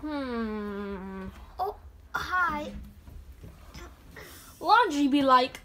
Hmm. Oh, hi. Laundry be like,